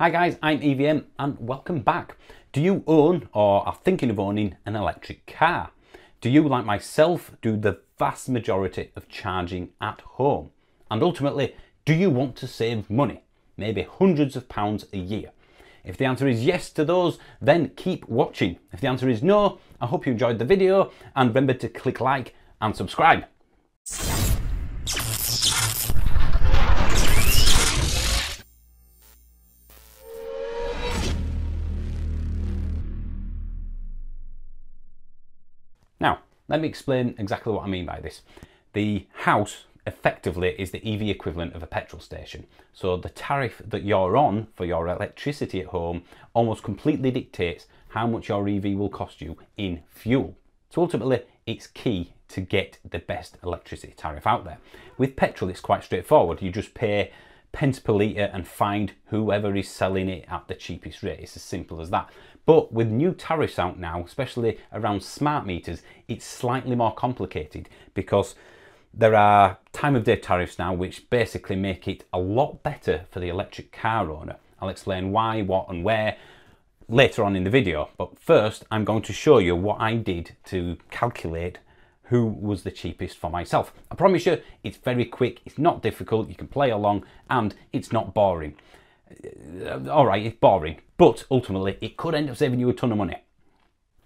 Hi guys, I'm EVM and welcome back. Do you own or are thinking of owning an electric car? Do you, like myself, do the vast majority of charging at home? And ultimately, do you want to save money? Maybe hundreds of pounds a year. If the answer is yes to those, then keep watching. If the answer is no, I hope you enjoyed the video and remember to click like and subscribe. Let me explain exactly what I mean by this. The house effectively is the EV equivalent of a petrol station. So the tariff that you're on for your electricity at home almost completely dictates how much your EV will cost you in fuel. So ultimately, it's key to get the best electricity tariff out there. With petrol, it's quite straightforward. You just pay pence per litre and find whoever is selling it at the cheapest rate. It's as simple as that. But with new tariffs out now, especially around smart meters, it's slightly more complicated because there are time of day tariffs now which basically make it a lot better for the electric car owner. I'll explain why, what and where later on in the video. But first, I'm going to show you what I did to calculate who was the cheapest for myself. I promise you, it's very quick, it's not difficult, you can play along, and it's not boring. Uh, all right, it's boring, but ultimately it could end up saving you a ton of money.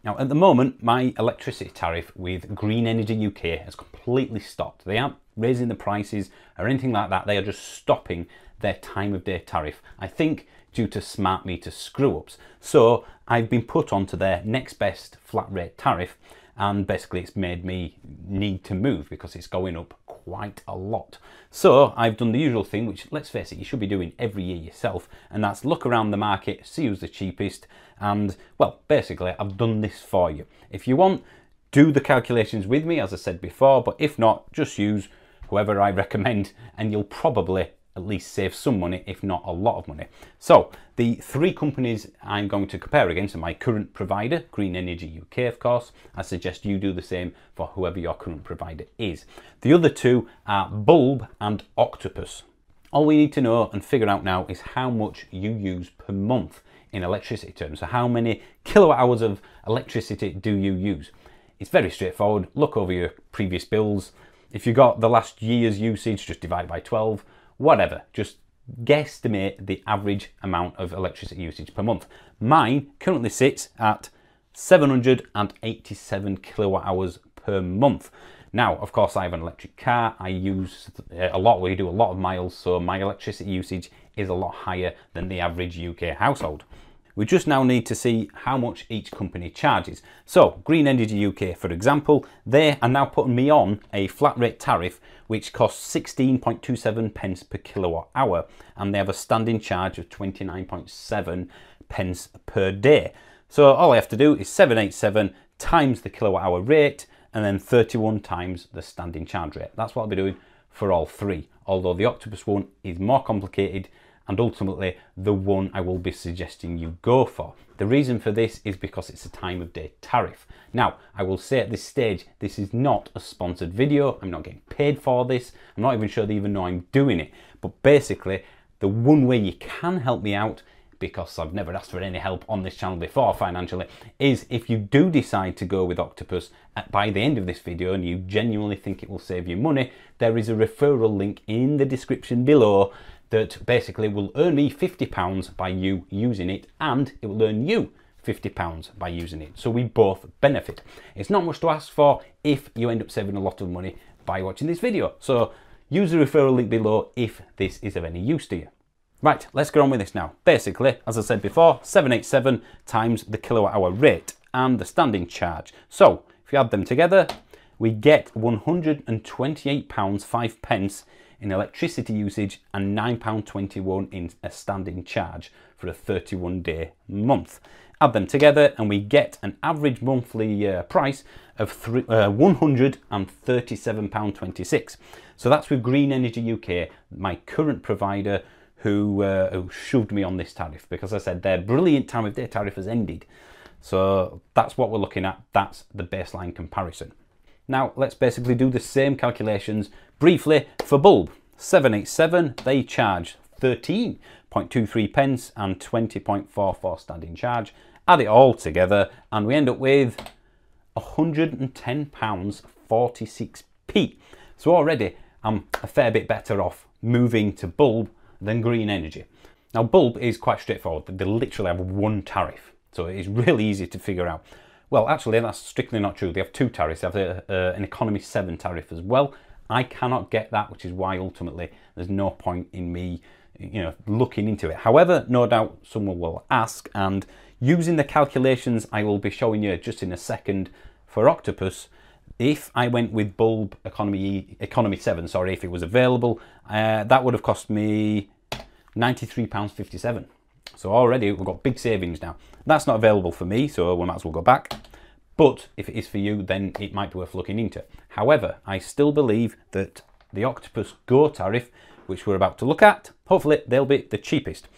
Now, at the moment, my electricity tariff with Green Energy UK has completely stopped. They aren't raising the prices or anything like that. They are just stopping their time of day tariff. I think due to smart meter screw ups. So I've been put onto their next best flat rate tariff and basically it's made me need to move because it's going up quite a lot. So I've done the usual thing, which let's face it, you should be doing every year yourself, and that's look around the market, see who's the cheapest, and well, basically I've done this for you. If you want, do the calculations with me, as I said before, but if not, just use whoever I recommend, and you'll probably at least save some money, if not a lot of money. So the three companies I'm going to compare against are my current provider, Green Energy UK, of course. I suggest you do the same for whoever your current provider is. The other two are Bulb and Octopus. All we need to know and figure out now is how much you use per month in electricity terms. So how many kilowatt hours of electricity do you use? It's very straightforward. Look over your previous bills. If you got the last year's usage, just divide by 12 whatever, just guesstimate the average amount of electricity usage per month. Mine currently sits at 787 kilowatt hours per month. Now, of course, I have an electric car. I use a lot, we do a lot of miles, so my electricity usage is a lot higher than the average UK household. We just now need to see how much each company charges. So Green Energy UK, for example, they are now putting me on a flat rate tariff which costs 16.27 pence per kilowatt hour and they have a standing charge of 29.7 pence per day. So all I have to do is 787 times the kilowatt hour rate and then 31 times the standing charge rate. That's what I'll be doing for all three, although the Octopus one is more complicated and ultimately the one I will be suggesting you go for. The reason for this is because it's a time of day tariff. Now, I will say at this stage, this is not a sponsored video. I'm not getting paid for this. I'm not even sure they even know I'm doing it. But basically, the one way you can help me out because I've never asked for any help on this channel before financially, is if you do decide to go with Octopus at, by the end of this video and you genuinely think it will save you money, there is a referral link in the description below that basically will earn me £50 by you using it and it will earn you £50 by using it. So we both benefit. It's not much to ask for if you end up saving a lot of money by watching this video. So use the referral link below if this is of any use to you. Right, let's get on with this now. Basically, as I said before, 787 times the kilowatt hour rate and the standing charge. So if you add them together, we get £128 5 pence in electricity usage and £9.21 in a standing charge for a 31 day month. Add them together and we get an average monthly uh, price of uh, £137.26. So that's with Green Energy UK, my current provider who, uh, who shoved me on this tariff because I said their brilliant time of day tariff has ended. So that's what we're looking at. That's the baseline comparison. Now let's basically do the same calculations briefly for bulb. 787, they charge 13.23 pence and 20.44 standing charge. Add it all together and we end up with £110 46p. So already I'm a fair bit better off moving to bulb than green energy. Now bulb is quite straightforward. They literally have one tariff. So it's really easy to figure out. Well, actually, that's strictly not true. They have two tariffs. They have a, uh, an Economy 7 tariff as well. I cannot get that, which is why ultimately there's no point in me you know, looking into it. However, no doubt someone will ask, and using the calculations I will be showing you just in a second for Octopus, if I went with bulb economy economy 7 sorry if it was available uh, that would have cost me 93 pounds 57 so already we've got big savings now that's not available for me so we might as well go back but if it is for you then it might be worth looking into however I still believe that the Octopus Go tariff which we're about to look at hopefully they'll be the cheapest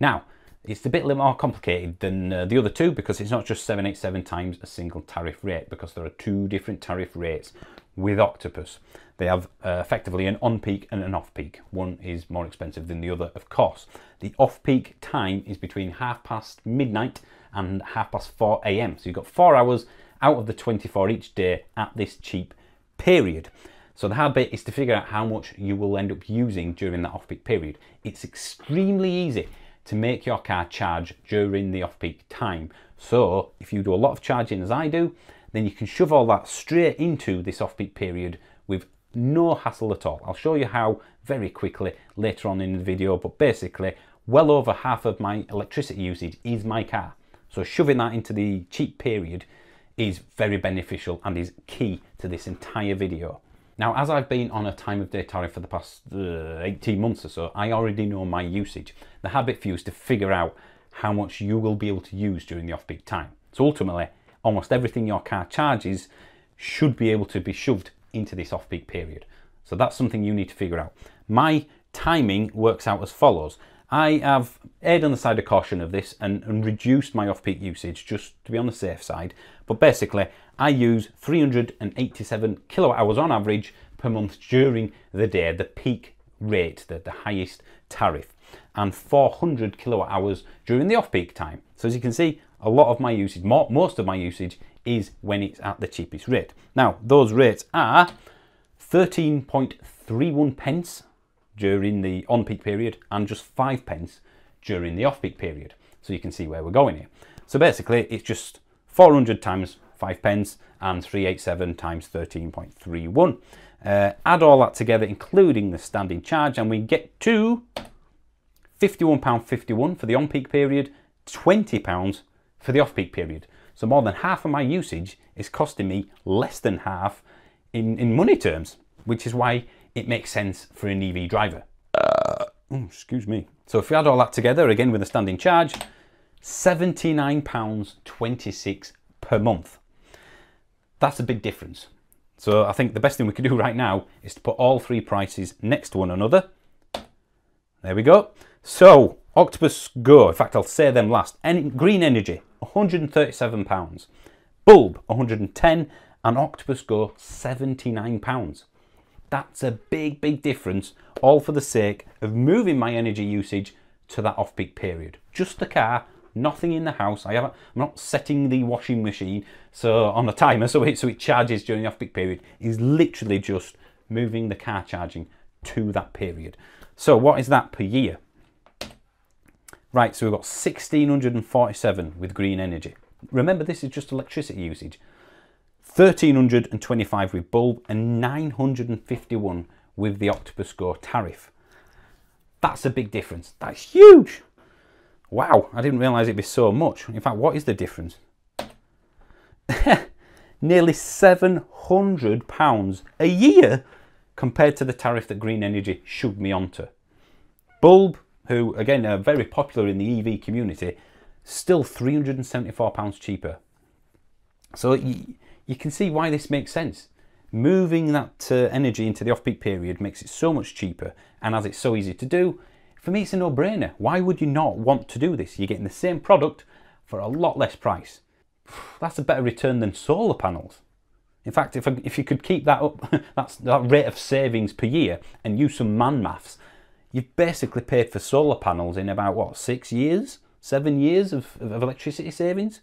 now it's a bit more complicated than uh, the other two because it's not just 787 times a single tariff rate because there are two different tariff rates with Octopus. They have uh, effectively an on-peak and an off-peak. One is more expensive than the other, of course. The off-peak time is between half past midnight and half past 4 a.m. So you've got four hours out of the 24 each day at this cheap period. So the hard bit is to figure out how much you will end up using during that off-peak period. It's extremely easy to make your car charge during the off-peak time. So if you do a lot of charging as I do, then you can shove all that straight into this off-peak period with no hassle at all. I'll show you how very quickly later on in the video, but basically well over half of my electricity usage is my car. So shoving that into the cheap period is very beneficial and is key to this entire video. Now, as I've been on a time of day tariff for the past uh, 18 months or so, I already know my usage. The habit for you is to figure out how much you will be able to use during the off-peak time. So ultimately, almost everything your car charges should be able to be shoved into this off-peak period. So that's something you need to figure out. My timing works out as follows. I have erred on the side of caution of this and, and reduced my off-peak usage just to be on the safe side. But basically, I use 387 kilowatt hours on average per month during the day, the peak rate, the, the highest tariff, and 400 kilowatt hours during the off-peak time. So as you can see, a lot of my usage, more, most of my usage is when it's at the cheapest rate. Now, those rates are 13.31 pence during the on-peak period and just 5 pence during the off-peak period. So you can see where we're going here. So basically, it's just 400 times 5 pence and 387 times 13.31. Uh, add all that together, including the standing charge, and we get to £51.51 for the on-peak period, £20 for the off-peak period. So more than half of my usage is costing me less than half in, in money terms, which is why it makes sense for an EV driver. Uh, oh, excuse me. So if we add all that together, again with a standing charge, £79.26 per month. That's a big difference. So I think the best thing we could do right now is to put all three prices next to one another. There we go. So Octopus Go, in fact I'll say them last. En Green Energy, £137. Bulb, 110 and Octopus Go, £79. That's a big, big difference, all for the sake of moving my energy usage to that off-peak period. Just the car, nothing in the house. I haven't, I'm not setting the washing machine so on a timer so it, so it charges during the off-peak period. Is literally just moving the car charging to that period. So what is that per year? Right, so we've got 1647 with green energy. Remember, this is just electricity usage. 1325 with bulb and 951 with the Octopus Go tariff. That's a big difference. That's huge. Wow, I didn't realise it'd be so much. In fact, what is the difference? Nearly £700 a year compared to the tariff that Green Energy shoved me onto. Bulb, who again are very popular in the EV community, still £374 cheaper. So you, can see why this makes sense. Moving that uh, energy into the off-peak period makes it so much cheaper and as it's so easy to do, for me, it's a no-brainer. Why would you not want to do this? You're getting the same product for a lot less price. That's a better return than solar panels. In fact, if, if you could keep that up, that's that rate of savings per year and use some man maths, you've basically paid for solar panels in about what six years, seven years of, of electricity savings.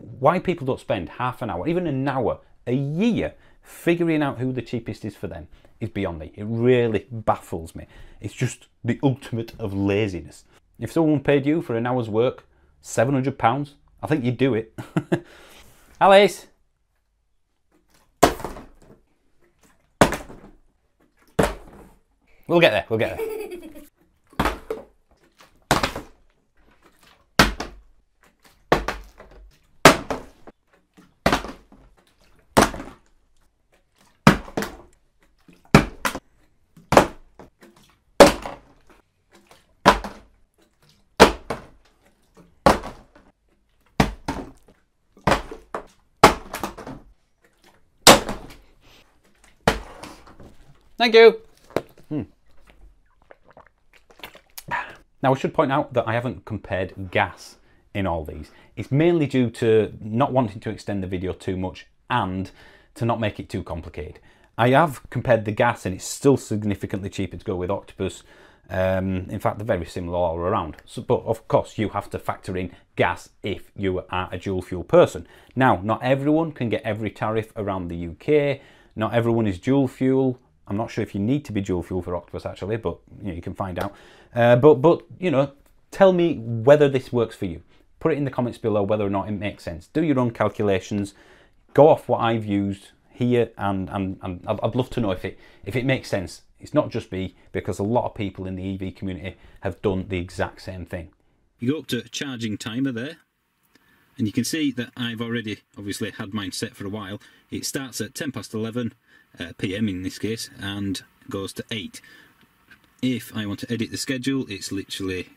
Why people don't spend half an hour, even an hour, a year figuring out who the cheapest is for them is beyond me. It really baffles me. It's just the ultimate of laziness. If someone paid you for an hour's work, £700, I think you'd do it. Alice! We'll get there, we'll get there. Thank you. Hmm. Now I should point out that I haven't compared gas in all these. It's mainly due to not wanting to extend the video too much and to not make it too complicated. I have compared the gas and it's still significantly cheaper to go with Octopus. Um, in fact, they're very similar all around. So, but of course, you have to factor in gas if you are a dual fuel person. Now, not everyone can get every tariff around the UK. Not everyone is dual fuel. I'm not sure if you need to be dual fuel for Octopus actually, but you, know, you can find out. Uh, but but you know, tell me whether this works for you. Put it in the comments below whether or not it makes sense. Do your own calculations. Go off what I've used here, and and, and I'd love to know if it if it makes sense. It's not just me because a lot of people in the EV community have done the exact same thing. You go up to charging timer there, and you can see that I've already obviously had mine set for a while. It starts at 10 past 11 uh, PM in this case and goes to 8. If I want to edit the schedule it's literally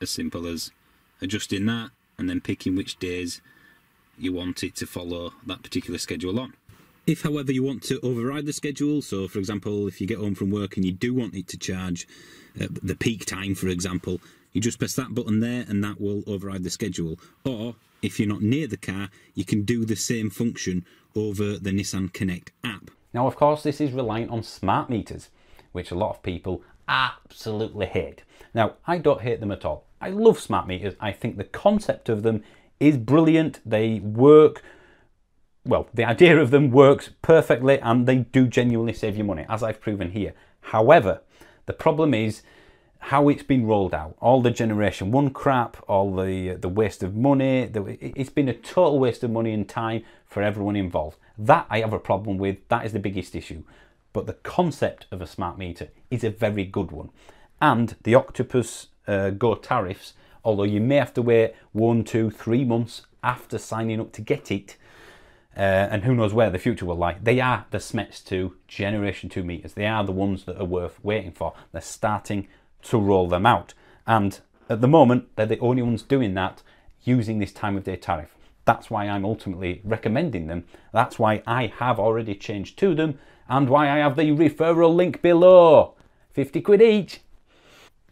as simple as adjusting that and then picking which days you want it to follow that particular schedule on. If however you want to override the schedule, so for example if you get home from work and you do want it to charge uh, the peak time for example, you just press that button there and that will override the schedule. Or if you're not near the car, you can do the same function over the Nissan Connect app. Now, of course, this is reliant on smart meters, which a lot of people absolutely hate. Now, I don't hate them at all. I love smart meters. I think the concept of them is brilliant. They work, well, the idea of them works perfectly and they do genuinely save you money, as I've proven here. However, the problem is how it's been rolled out. All the generation one crap, all the the waste of money. The, it's been a total waste of money and time for everyone involved. That I have a problem with. That is the biggest issue. But the concept of a smart meter is a very good one. And the Octopus uh, Go tariffs, although you may have to wait one, two, three months after signing up to get it, uh, and who knows where the future will lie. They are the SMETS 2 Generation 2 meters. They are the ones that are worth waiting for. They're starting to roll them out. And at the moment, they're the only ones doing that using this time of day tariff. That's why I'm ultimately recommending them. That's why I have already changed to them and why I have the referral link below. 50 quid each.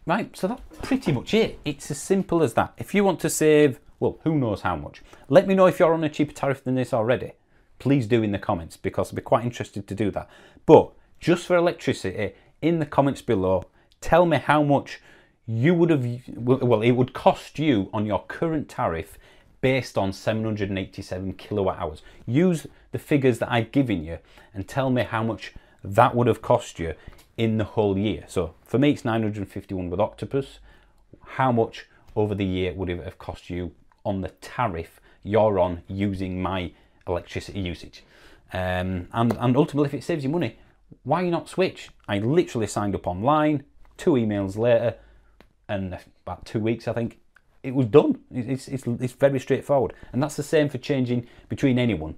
Right, so that's pretty much it. It's as simple as that. If you want to save, well, who knows how much. Let me know if you're on a cheaper tariff than this already. Please do in the comments because I'd be quite interested to do that. But just for electricity, in the comments below, tell me how much you would have, well, it would cost you on your current tariff based on 787 kilowatt hours. Use the figures that I've given you and tell me how much that would have cost you in the whole year. So for me, it's 951 with Octopus. How much over the year would it have cost you on the tariff you're on using my electricity usage? Um, and, and ultimately, if it saves you money, why you not switch? I literally signed up online, two emails later, and about two weeks, I think, it was done. It's, it's, it's very straightforward. And that's the same for changing between anyone.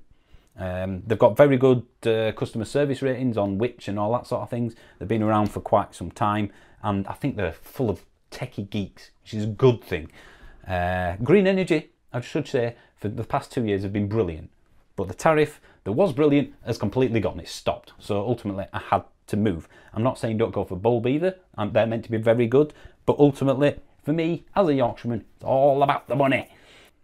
Um, they've got very good uh, customer service ratings on Which and all that sort of things. They've been around for quite some time, and I think they're full of techie geeks, which is a good thing. Uh, green energy, I should say, for the past two years have been brilliant. But the tariff that was brilliant has completely gotten it stopped. So ultimately, I had to move. I'm not saying don't go for bulb either. They're meant to be very good, but ultimately, for me, as a Yorkshireman, it's all about the money.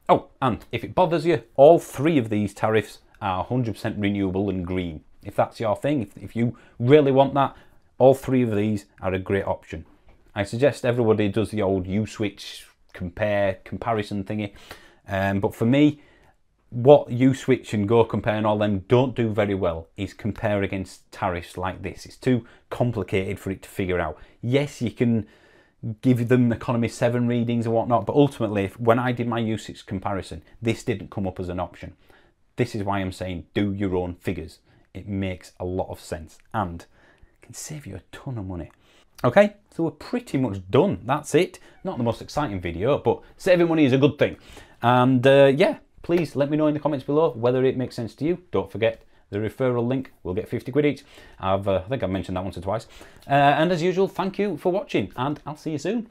Oh, and if it bothers you, all three of these tariffs are 100% renewable and green. If that's your thing, if, if you really want that, all three of these are a great option. I suggest everybody does the old Uswitch compare comparison thingy. Um, but for me, what Uswitch and Go Compare and all them don't do very well is compare against tariffs like this. It's too complicated for it to figure out. Yes, you can give them economy 7 readings and whatnot, but ultimately, when I did my usage comparison, this didn't come up as an option. This is why I'm saying do your own figures. It makes a lot of sense and can save you a ton of money. Okay, so we're pretty much done. That's it. Not the most exciting video, but saving money is a good thing. And uh, yeah, please let me know in the comments below whether it makes sense to you. Don't forget the referral link will get 50 quid each. I've, uh, I think I've mentioned that once or twice. Uh, and as usual, thank you for watching and I'll see you soon.